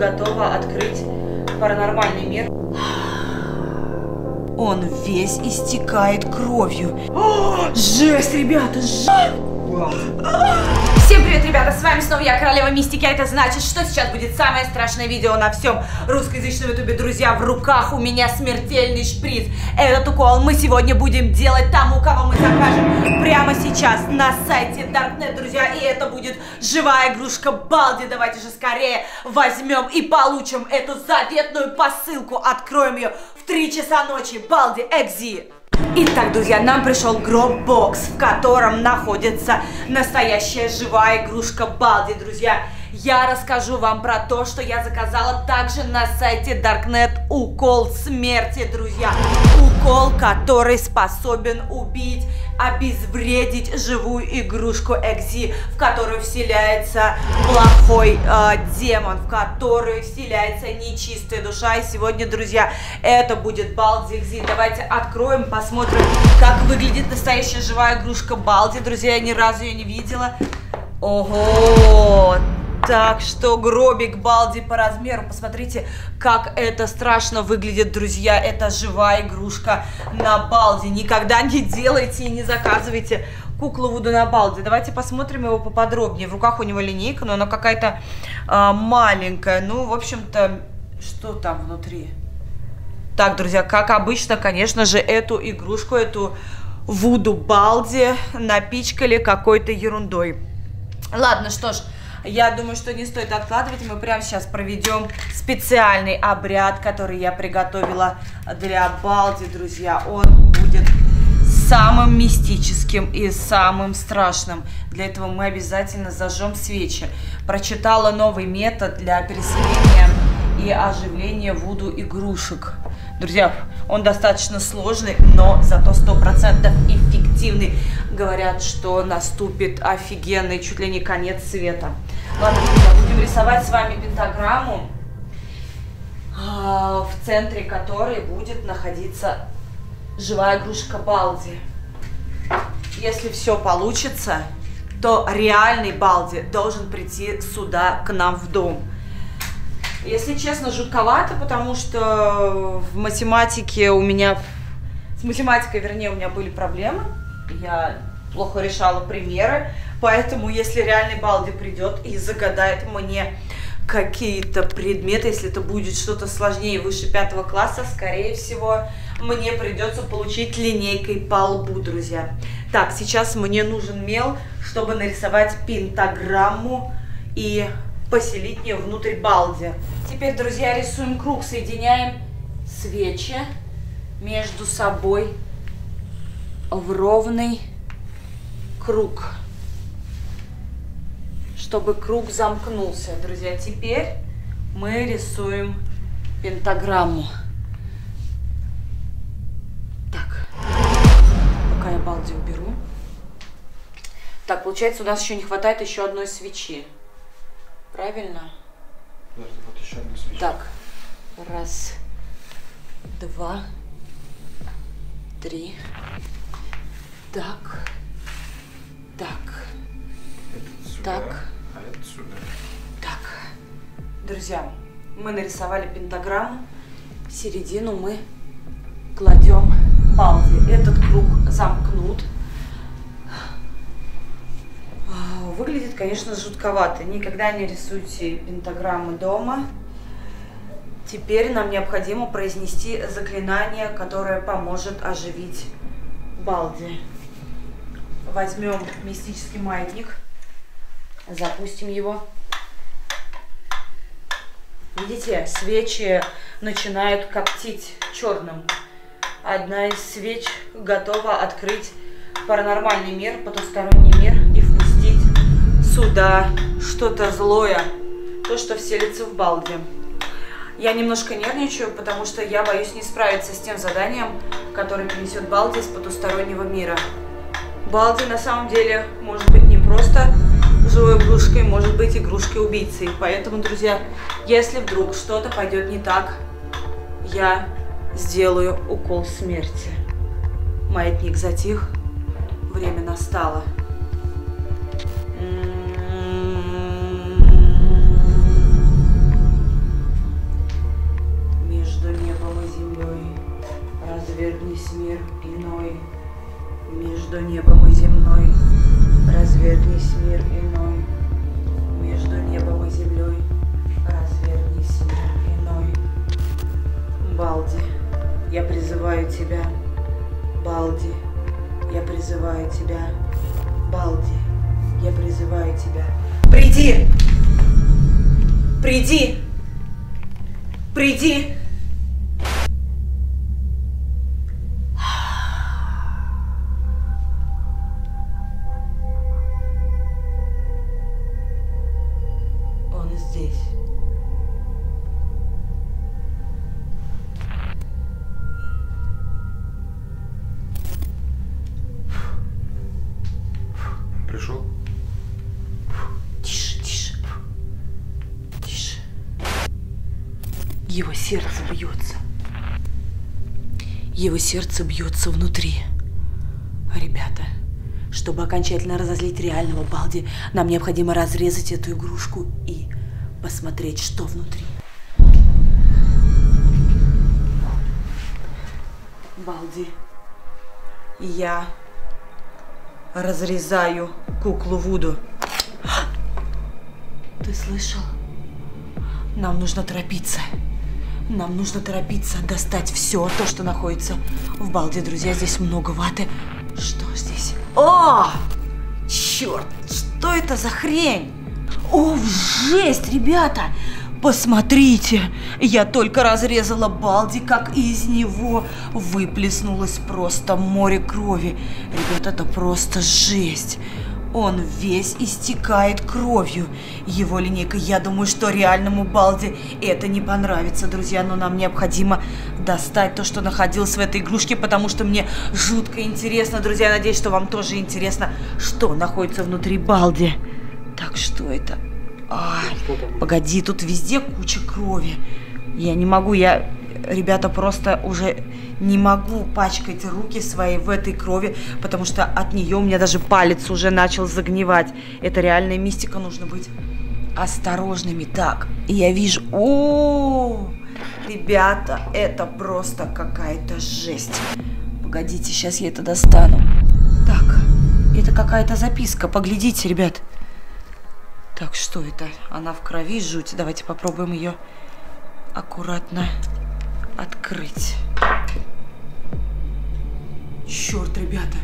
готова открыть паранормальный мир. Он весь истекает кровью. О, жесть, ребята, жесть! Всем привет, ребята, с вами снова я, Королева Мистики, а это значит, что сейчас будет самое страшное видео на всем русскоязычном ютубе. Друзья, в руках у меня смертельный шприц. Этот укол мы сегодня будем делать тому, кого мы закажем прямо сейчас на сайте Darknet, друзья. И это будет живая игрушка Балди. Давайте же скорее возьмем и получим эту заветную посылку. Откроем ее в 3 часа ночи. Балди, Экзи. Итак, друзья, нам пришел гроб-бокс, в котором находится настоящая живая игрушка Балди, друзья. Я расскажу вам про то, что я заказала также на сайте Darknet укол смерти, друзья. Укол, который способен убить, обезвредить живую игрушку Экзи, в которую вселяется плохой э, демон, в которую вселяется нечистая душа. И сегодня, друзья, это будет Балди Экзи. Давайте откроем, посмотрим, как выглядит настоящая живая игрушка Балди. Друзья, я ни разу ее не видела. Ого! Так что гробик Балди по размеру. Посмотрите, как это страшно выглядит, друзья. Это живая игрушка на Балди. Никогда не делайте и не заказывайте куклу Вуду на Балди. Давайте посмотрим его поподробнее. В руках у него линейка, но она какая-то а, маленькая. Ну, в общем-то, что там внутри? Так, друзья, как обычно, конечно же, эту игрушку, эту Вуду Балди напичкали какой-то ерундой. Ладно, что ж, я думаю, что не стоит откладывать. Мы прямо сейчас проведем специальный обряд, который я приготовила для Балди, друзья. Он будет самым мистическим и самым страшным. Для этого мы обязательно зажжем свечи. Прочитала новый метод для переселения и оживления вуду игрушек. Друзья, он достаточно сложный, но зато 100% эффективный. Говорят, что наступит офигенный, чуть ли не конец света. Ладно, будем рисовать с вами пентаграмму, а, в центре которой будет находиться живая игрушка Балди. Если все получится, то реальный Балди должен прийти сюда, к нам в дом. Если честно, жутковато, потому что в математике у меня... С математикой, вернее, у меня были проблемы. Я плохо решала примеры. Поэтому, если реальный Балди придет и загадает мне какие-то предметы, если это будет что-то сложнее выше пятого класса, скорее всего, мне придется получить линейкой по лбу, друзья. Так, сейчас мне нужен мел, чтобы нарисовать пентаграмму и поселить ее внутрь балди. Теперь, друзья, рисуем круг, соединяем свечи между собой в ровный круг, чтобы круг замкнулся. Друзья, теперь мы рисуем пентаграмму. Так, пока я балди уберу. Так, получается, у нас еще не хватает еще одной свечи. Правильно? Подожди, вот еще одна свеча. Так, раз, два, три. Так, так, сюда, Так. а это сюда. так. Друзья, мы нарисовали пентаграмму. В середину мы кладем балди. Этот круг замкнут. А, Выглядит, конечно, жутковато. Никогда не рисуйте пентаграммы дома. Теперь нам необходимо произнести заклинание, которое поможет оживить Балди. Возьмем мистический маятник, запустим его. Видите, свечи начинают коптить черным. Одна из свеч готова открыть паранормальный мир, потусторонний мир и впустить сюда что-то злое, то, что вселится в Балди. Я немножко нервничаю, потому что я боюсь не справиться с тем заданием, которое принесет Балди из потустороннего мира. Балди на самом деле может быть не просто живой игрушкой, может быть игрушкой убийцы. Поэтому, друзья, если вдруг что-то пойдет не так, я сделаю укол смерти. Маятник затих, время настало. Между небом и землей развернись мир иной между небом и земной. Развернись мир иной, между небом и землей. Развернись мир иной. Балди, я призываю тебя. Балди, я призываю тебя. Балди, я призываю тебя. Приди! Приди! Приди! Его сердце бьется. Его сердце бьется внутри. Ребята, чтобы окончательно разозлить реального Балди, нам необходимо разрезать эту игрушку и посмотреть, что внутри. Балди, я разрезаю куклу Вуду. Ты слышал? Нам нужно торопиться. Нам нужно торопиться достать все то, что находится в балде, друзья. Здесь много ваты. Что здесь? О! Черт! Что это за хрень? О, жесть, ребята! Посмотрите! Я только разрезала балди, как из него выплеснулось просто море крови. Ребята, это просто жесть. Он весь истекает кровью. Его линейка, я думаю, что реальному Балди это не понравится, друзья, но нам необходимо достать то, что находилось в этой игрушке, потому что мне жутко интересно, друзья, я надеюсь, что вам тоже интересно, что находится внутри Балди. Так, что это? А, погоди, тут везде куча крови. Я не могу, я, ребята, просто уже не могу пачкать руки свои в этой крови, потому что от нее у меня даже палец уже начал загнивать. Это реальная мистика, нужно быть осторожными. Так, я вижу... О, ребята, это просто какая-то жесть. Погодите, сейчас я это достану. Так, это какая-то записка, поглядите, ребят. Так, что это? Она в крови, жуть. Давайте попробуем ее аккуратно открыть. Черт, ребята.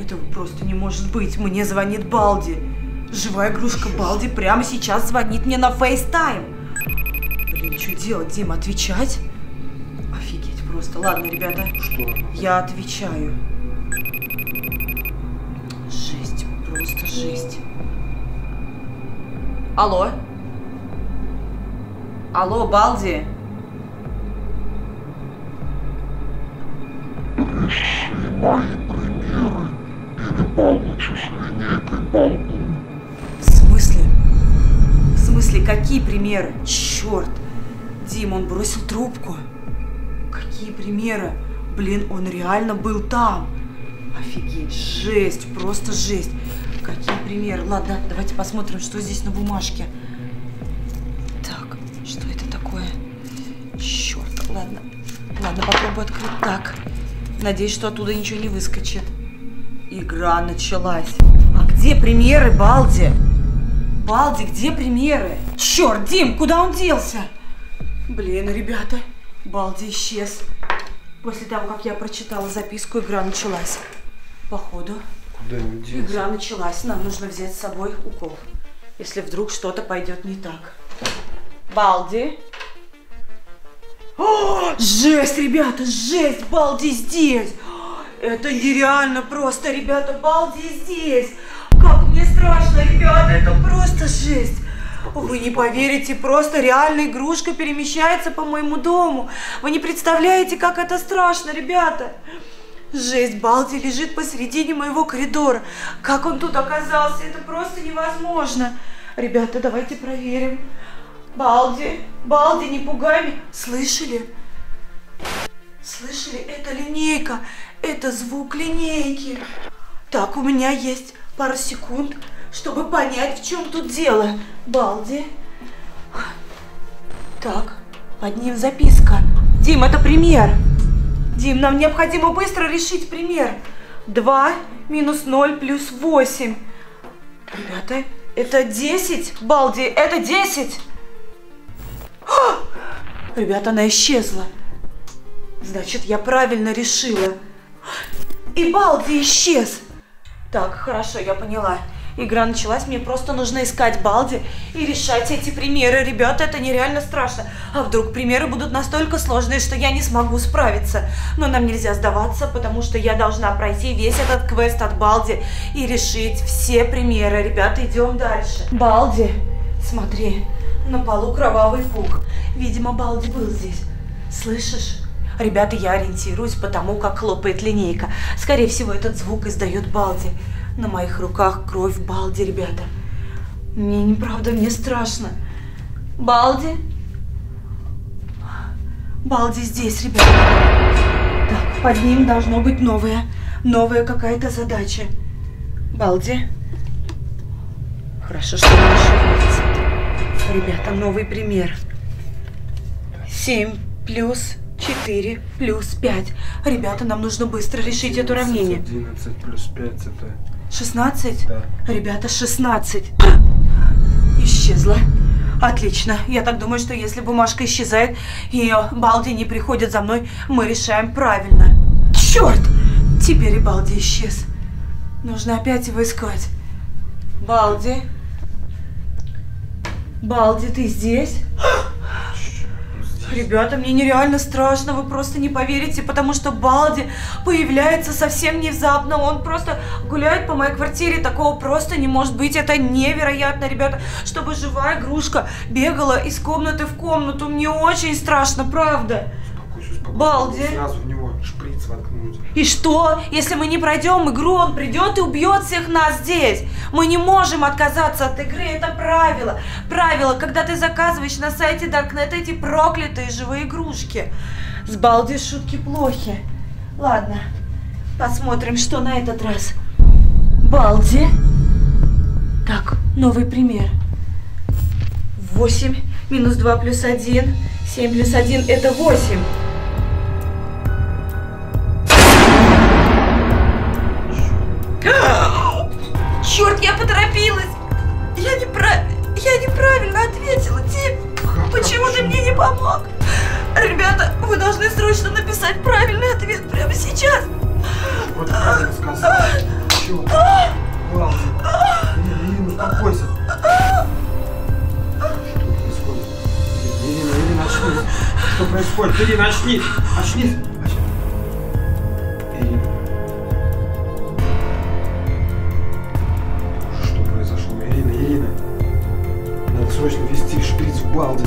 Этого просто не может быть. Мне звонит Балди. Живая игрушка Балди прямо сейчас звонит мне на FaceTime. Блин, что делать, Дим, отвечать? Офигеть просто. Ладно, ребята, Что? я отвечаю. Жесть, просто жесть. Алло? Алло, Балди? В смысле? В смысле, какие примеры? Черт! Дим, он бросил трубку. Какие примеры? Блин, он реально был там. Офигеть, жесть, просто жесть. Какие примеры? Ладно, давайте посмотрим, что здесь на бумажке. Так, что это такое? Черт, ладно. Ладно, попробую открыть так. Надеюсь, что оттуда ничего не выскочит. Игра началась. А где примеры, Балди? Балди, где примеры? Черт, Дим, куда он делся? Блин, ребята, Балди исчез. После того, как я прочитала записку, игра началась. Походу, делся. игра началась. Нам нужно взять с собой укол. Если вдруг что-то пойдет не так. Балди. Жесть, ребята, жесть, Балди здесь. Это нереально просто, ребята, Балди здесь. Как мне страшно, ребята, это просто жесть. Вы не поверите, просто реально игрушка перемещается по моему дому. Вы не представляете, как это страшно, ребята. Жесть, Балди лежит посередине моего коридора. Как он тут оказался, это просто невозможно. Ребята, давайте проверим. Балди, Балди, не пугай меня. Слышали? Слышали? Это линейка. Это звук линейки. Так, у меня есть пару секунд, чтобы понять, в чем тут дело. Балди. Так, под ним записка. Дим, это пример. Дим, нам необходимо быстро решить пример. 2 минус 0 плюс 8. Ребята, это 10. Балди, это 10. Ребята, она исчезла. Значит, я правильно решила. И Балди исчез. Так, хорошо, я поняла. Игра началась, мне просто нужно искать Балди и решать эти примеры. Ребята, это нереально страшно. А вдруг примеры будут настолько сложные, что я не смогу справиться. Но нам нельзя сдаваться, потому что я должна пройти весь этот квест от Балди и решить все примеры. Ребята, идем дальше. Балди, смотри, на полу кровавый пух. Видимо, Балди был здесь. Слышишь? Ребята, я ориентируюсь по тому, как хлопает линейка. Скорее всего, этот звук издает Балди. На моих руках кровь Балди, ребята. Мне неправда, мне страшно. Балди? Балди здесь, ребята. Так, под ним должно быть новая, новая какая-то задача. Балди? Хорошо, что не шевелится. Ребята, новый пример. 7 плюс 4 плюс 5. Ребята, нам нужно быстро решить это уравнение. 11 плюс 5 это... 16? Да. Ребята, 16. Исчезла. Отлично. Я так думаю, что если бумажка исчезает, и Балди не приходит за мной, мы решаем правильно. Черт! Теперь и Балди исчез. Нужно опять его искать. Балди? Балди, ты здесь? Ребята, мне нереально страшно, вы просто не поверите, потому что Балди появляется совсем внезапно, он просто гуляет по моей квартире, такого просто не может быть, это невероятно, ребята, чтобы живая игрушка бегала из комнаты в комнату, мне очень страшно, правда. Балди. Сразу в него шприц воткнуть. И что, если мы не пройдем игру, он придет и убьет всех нас здесь? Мы не можем отказаться от игры, это правило. Правило, когда ты заказываешь на сайте Darknet эти проклятые живые игрушки. С Балди шутки плохи. Ладно, посмотрим, что на этот раз. Балди. Так, новый пример. 8 минус 2 плюс 1. 7 плюс 1 это 8. Сейчас! Вот правильно сказал. Чё? Балди. Ирина, успокойся. Что происходит? Ирина, Ирина, очнись. Что происходит? Ирина, очнись. Очнись. Оч- Ирина. Что произошло? Ирина, Ирина. Надо срочно ввести шприц в Балди.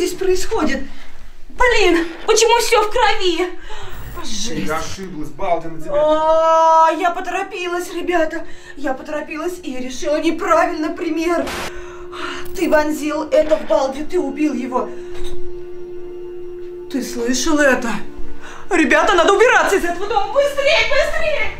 Здесь происходит? Блин, почему все в крови? Жесть. Я ошиблась, Балди на тебя. А, я поторопилась, ребята. Я поторопилась и решила неправильно пример. Ты вонзил это в Балди, ты убил его. Ты слышал это? Ребята, надо убираться из этого дома. Быстрее, быстрее!